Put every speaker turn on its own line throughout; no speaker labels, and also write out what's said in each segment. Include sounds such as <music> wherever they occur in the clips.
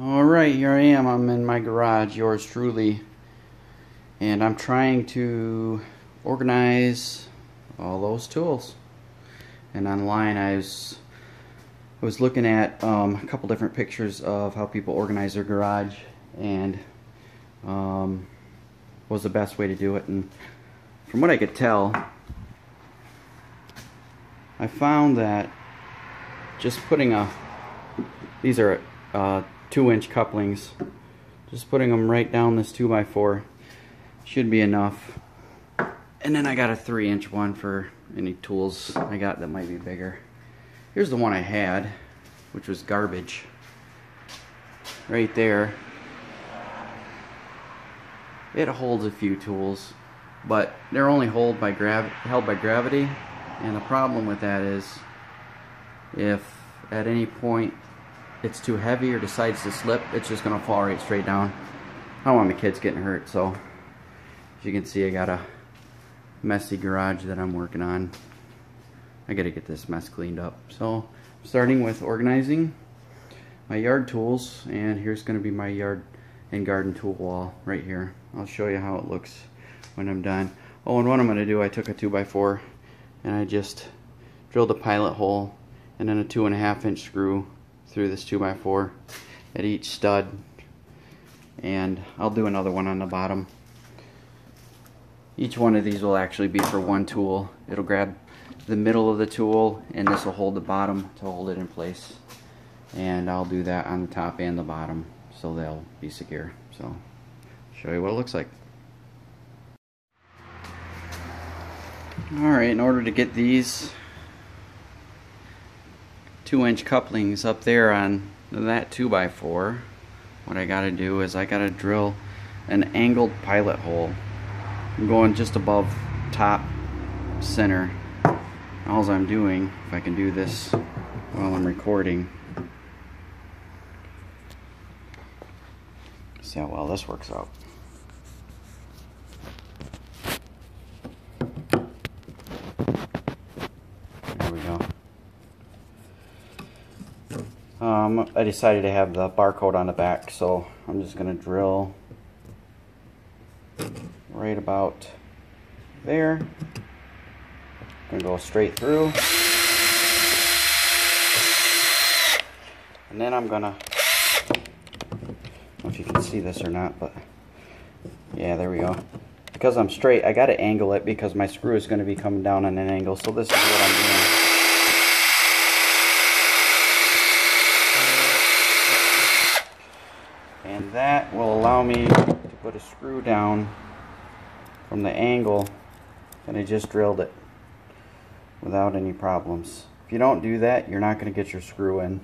All right, here I am. I'm in my garage, yours truly, and I'm trying to organize all those tools. And online, I was I was looking at um, a couple different pictures of how people organize their garage and um, was the best way to do it. And from what I could tell, I found that just putting a these are uh, two inch couplings. Just putting them right down this 2x4 should be enough. And then I got a 3 inch one for any tools I got that might be bigger. Here's the one I had which was garbage. Right there. It holds a few tools but they're only held by, held by gravity. And the problem with that is if at any point it's too heavy or decides to slip, it's just going to fall right straight down. I don't want my kids getting hurt, so as you can see, I got a messy garage that I'm working on. I got to get this mess cleaned up. So, starting with organizing my yard tools, and here's going to be my yard and garden tool wall right here. I'll show you how it looks when I'm done. Oh, and what I'm going to do, I took a 2x4 and I just drilled a pilot hole and then a two and a half inch screw through this 2x4 at each stud. And I'll do another one on the bottom. Each one of these will actually be for one tool. It'll grab the middle of the tool and this will hold the bottom to hold it in place. And I'll do that on the top and the bottom so they'll be secure. So show you what it looks like. Alright in order to get these two inch couplings up there on that 2x4 what I gotta do is I gotta drill an angled pilot hole I'm going just above top center. All I'm doing if I can do this while I'm recording. See how well this works out Um, I decided to have the barcode on the back, so I'm just going to drill right about there. To go straight through. And then I'm going to, if you can see this or not, but yeah, there we go. Because I'm straight, I got to angle it because my screw is going to be coming down on an angle, so this is what I'm doing. That will allow me to put a screw down from the angle and I just drilled it without any problems. If you don't do that, you're not going to get your screw in.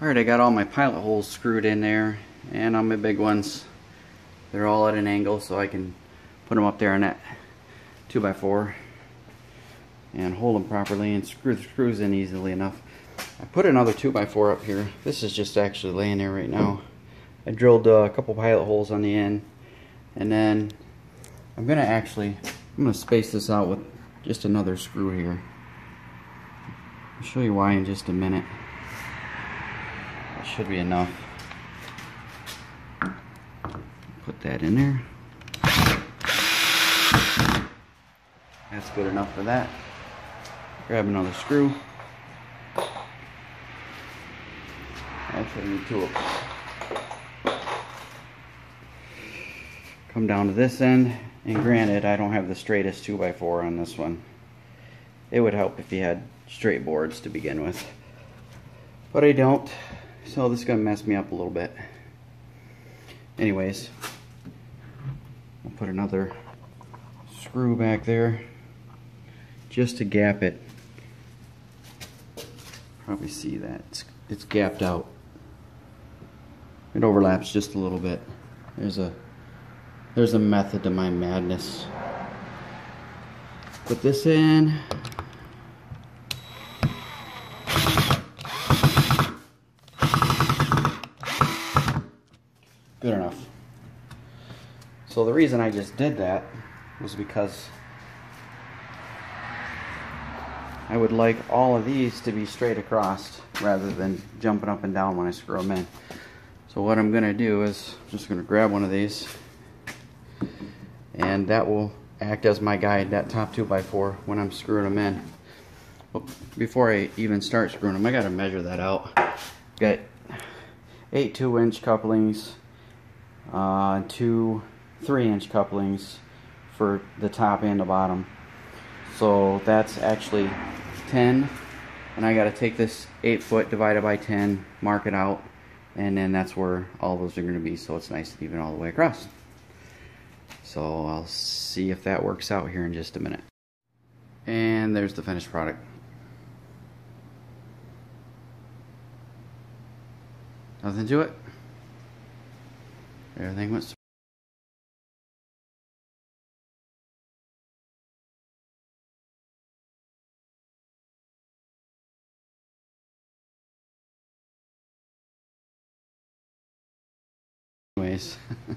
Alright, I got all my pilot holes screwed in there and on my big ones, they're all at an angle so I can put them up there on that 2x4 and hold them properly and screw the screws in easily enough. I put another 2x4 up here. This is just actually laying there right now. I drilled uh, a couple pilot holes on the end. And then I'm going to actually, I'm going to space this out with just another screw here. I'll show you why in just a minute. That should be enough. Put that in there. That's good enough for that. Grab another screw. Actually, need two of. Come down to this end, and granted, I don't have the straightest 2x4 on this one. It would help if you had straight boards to begin with. But I don't, so this is going to mess me up a little bit. Anyways, I'll put another screw back there just to gap it. Probably see that. It's, it's gapped out. It overlaps just a little bit. There's a there's a method to my madness. Put this in. Good enough. So the reason I just did that was because I would like all of these to be straight across rather than jumping up and down when I screw them in. So what I'm going to do is I'm just going to grab one of these and that will act as my guide, that top 2x4 when I'm screwing them in. Well, before I even start screwing them, I got to measure that out. Got eight 2 inch couplings, uh, two 3 inch couplings for the top and the bottom. So that's actually 10 and I got to take this 8 foot divided by 10, mark it out, and then that's where all those are going to be so it's nice and even all the way across. So I'll see if that works out here in just a minute. And there's the finished product. Nothing to it. Everything went anyways. <laughs>